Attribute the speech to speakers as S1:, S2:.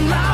S1: I'm not